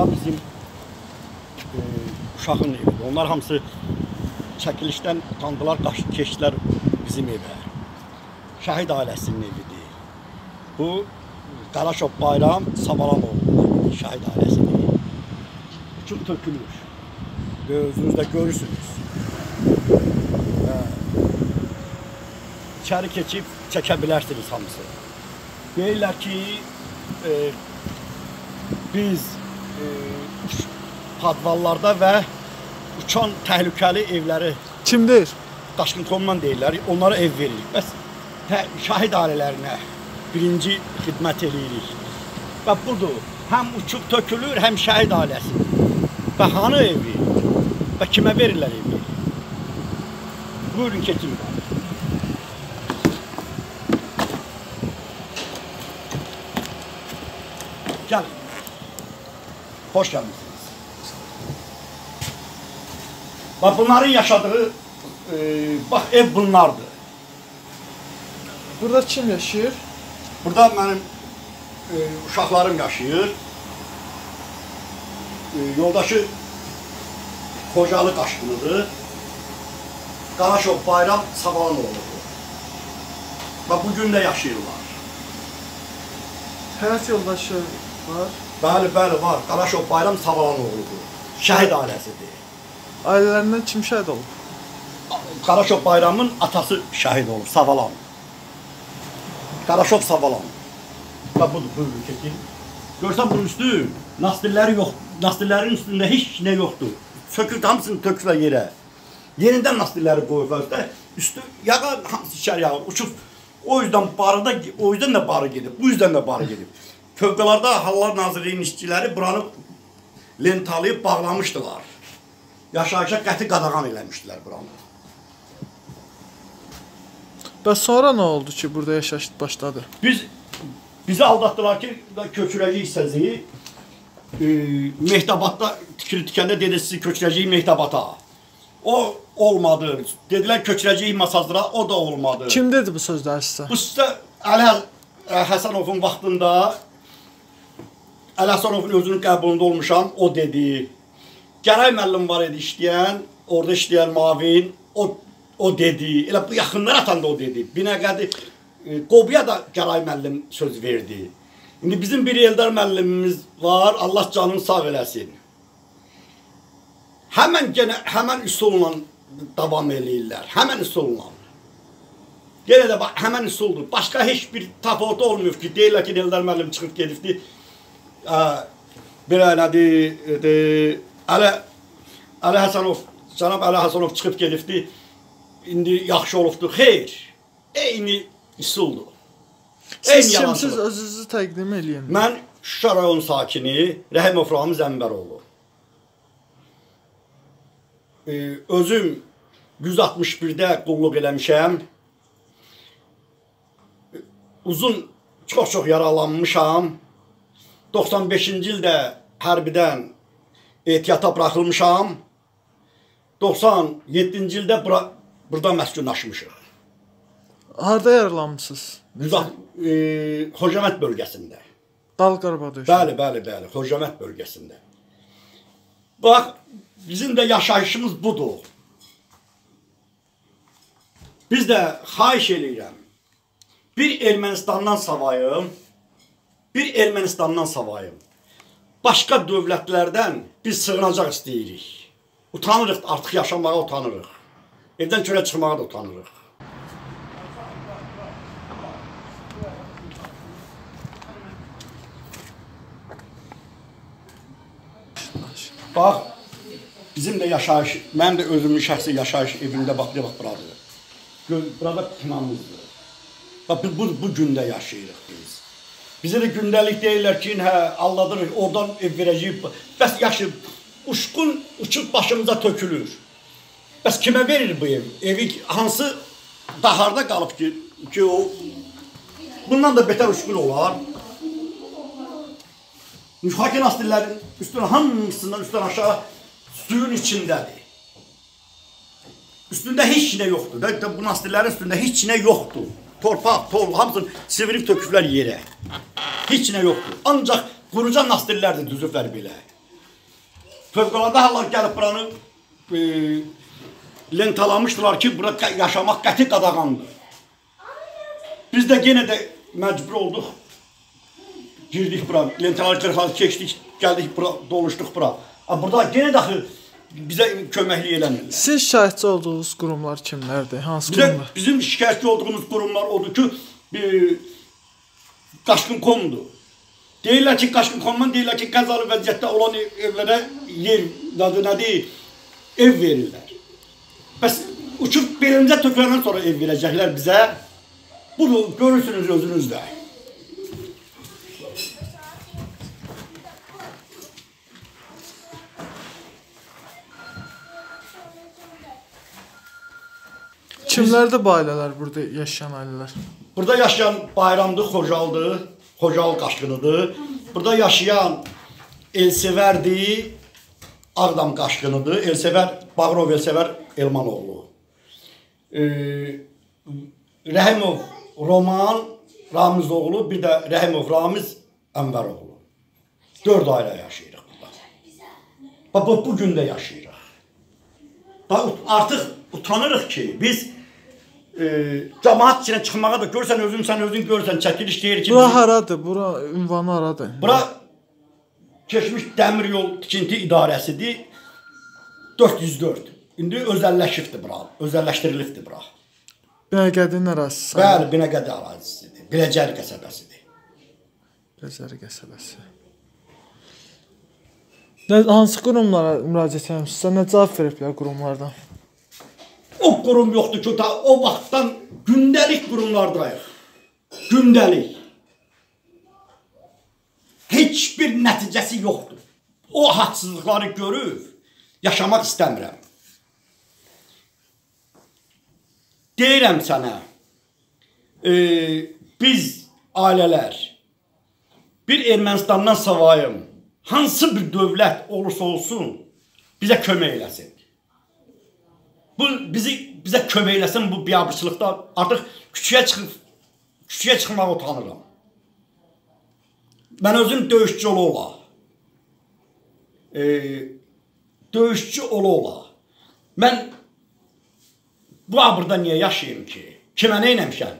bura bizim e, uşağın evidir. Onlar hamısı çəkilişdən utandılar, qaç keçdilər bizim evə. Şəhid ailəsinin evidir. Bu Qaraşov Bayram Sabalamoğlu'nun evidir, şəhid ailəsidir. Uçub tökülür. Ve özünüz də görürsünüz. Və İçəri keçib çəkə bilərsiniz hamısı. Deyirlər ki, e, biz padvallarda və uçan təhlükəli evləri Kimdir? daşqın komman deyirlər, onlara ev veririk. Bəs tə, şəhid ailələrinə birinci xidmət eləyirik. Və budur, həm uçub tökülür, həm şəhid ailəsi. Və hanı evi? Və kimə verirlər evi? Buyurun keçin. Gəlin. Hoş gəlmisiniz. Bax bunların yaşadığı e, bax ev bunlardır. Burada kim yaşayır? Burada mənim e, uşaqlarım yaşayır. E, yoldaşı Xocalı Qaşqınıdır. Qaraşov Bayram Sabalan oğludur. Və bu gün də yaşayırlar. Həyat yoldaşı var. Bəli, bəli, var. Qaraşov Bayram Sabalan oğludur. Şəhid ailəsidir. Ailələrindən kim şəhid olub? Qaraşov Bayramın atası şəhid olur, Savalan. Qaraşov Savalan. Və budur, buyurun çəkin. Görsən bunun üstü, nastilləri yox, nastillərin üstündə heç nə yoxdur. Sökür hamısını tökürlər yerə. Yenidən nastilləri qoyurlar üstə. Üstü yağar, hamısı içəri yağır, uçub. O yüzden barıda, o yüzden de barı gedib, bu yüzden de barı gedib. Fövqəladə Hallar Nazirliyinin işçiləri buranı lentalayıb bağlamışdılar. Yaşayışa qəti qadağan eləmişdilər buranı. Bəs sonra nə oldu ki, burada yaşayış başladı? Biz bizi aldattılar ki köçürəcəyik sizi. E, Mehtabadda tikili tikəndə dedi sizi köçürəcəyik Mehtabata. O olmadı. Dedilər köçürəcəyik Masazdıra, o da olmadı. Kim dedi bu sözləri sizə? Bu sizə Əli Hə- Həsənovun vaxtında Əli Həsənovun özünün qəbulunda olmuşam, o dedi. Gəray müəllim var idi işləyən, orada işləyən Mavin, o o dedi. Elə bu yaxınlar atanda o dedi. Binəqədi e, Qobuya da Gəray müəllim söz verdi. İndi bizim bir Eldar müəllimimiz var, Allah canını sağ eləsin. Həmən genə həmən üsulla davam eləyirlər. Həmən üsulla. Yenə də bax, həmən üsuldur. Başqa heç bir təfavüt olmuyor ki, deyirlər ki, Eldar müəllim çıxıb gedibdi. Ə, belə nədir, de, Əli Əli Həsənov, cənab Əli Həsənov çıxıb gedibdi. İndi yaxşı olubdu. Xeyr. Eyni üsuldur. Siz kimsiz özünüzü təqdim eləyin. Mən Şuşa rayon sakini Rəhimov Ramiz Əmbəroğlu. Ee, özüm 161-də qulluq eləmişəm. Uzun çox-çox yaralanmışam. 95-ci ildə hərbidən ehtiyata buraxılmışam. 97-ci ildə bura, burada məskunlaşmışıq. Harda yaralanmısınız? Uzaq e, Xocavənd bölgəsində. Dal Qarabağda. Bəli, bəli, bəli, Xocavənd bölgəsində. Bax, bizim də yaşayışımız budur. Biz də xahiş eləyirəm. Bir Ermənistandan savayım, bir Ermənistandan savayım. Başqa dövlətlərdən biz sığınacaq istəyirik. Utanırıq, artıq yaşamağa utanırıq. Evdən çölə çıxmağa da utanırıq. Bax, bizim də yaşayış, mən də özümün şəxsi yaşayış evimdə bax, bax buradır. Burada binamızdır. Bax, bu, bu gündə yaşayırıq biz. Bizə də gündəlik deyirlər ki, hə, alladırıq, oradan ev verəcəyik. Bəs yaşı, uçqun uçub başımıza tökülür. Bəs kimə verir bu ev? Evi hansı daharda qalıb ki, ki o bundan da betər uçqun olar. Mühakim astillərin üstünə hamısından üstdən aşağı suyun içindədir. Üstündə heç nə yoxdur. Bu nastillərin üstündə heç nə yoxdur. Torpaq, tol, hamısını sivirib töküblər yerə. Heç nə yoxdur. Ancaq quruca nastillərdir düzüblər belə. Fövqəladə hallar gəlib buranı e, lentalamışdılar ki, bura yaşamaq qəti qadağandır. Biz də yenə də məcbur olduq. Girdik bura, lentaları qırxalıq keçdik, gəldik bura, doluşduq bura. Burada yenə də axı bizə köməklik eləmirlər. Siz şahidçi olduğunuz qurumlar kimlərdir? Hansı Bizə qurumlar? bizim şikayətçi olduğumuz qurumlar odur ki, e, Qaşqın.comdur. Deyirlər ki, Qaşqın.comdan deyirlər ki, qəzalı vəziyyətdə olan ev- evlərə yer, adı nədir, ev verirlər. Bəs uçub belimizə töküləndən sonra ev verəcəklər bizə. Bunu görürsünüz özünüz də. Kimlərdir bu ailələr burada yaşayan ailələr? Burada yaşayan Bayramdı Xocaldır, Xocal qaşqınıdır. Burada yaşayan Elsevərdi, Ağdam qaşqınıdır. Elsevər Bağırov Elsevər Elmanoğlu. Ee, Rəhimov Roman Ramizoğlu, bir də Rəhimov Ramiz Ənvəroğlu. 4 ailə yaşayırıq burada. Bax bu, gün də yaşayırıq. Bax artıq utanırıq ki, biz e, cəmaat içinə çıxmağa da görsən özün sən özün görsən çəkiliş deyir ki Bura bizim- haradır? Bura ünvanı haradır? bura keçmiş dəmir yol tikinti idarəsidir 404. İndi özəlləşibdir bura. Özəlləşdirilibdir bura. Bəqədin ərazisi. Bəli, Binəqədi ərazisidir. Biləcəri qəsəbəsidir. Bəzəri qəsəbəsi. Nə hansı qurumlara müraciət etmisinizsə, nə cavab veriblər qurumlardan? O qurum yoxdur ki, ta o vaxtdan gündəlik qurumlardayıq. Gündəlik. Heç bir nəticəsi yoxdur. O haqsızlıqları görüb yaşamaq istəmirəm. Deyirəm sənə, e, biz ailələr bir Ermənistandan savayım hansı bir dövlət olursa olsun bizə kömək eləsin. Bu bizi bizə kömək eləsin bu biabırçılıqda artıq küçəyə çıxıb küçəyə çıxmağa utanıram. Mən özüm döyüşçü ola ola. E, döyüşçü ola ola. Mən bu abırda niyə yaşayım ki? Kimə nə eləmişəm?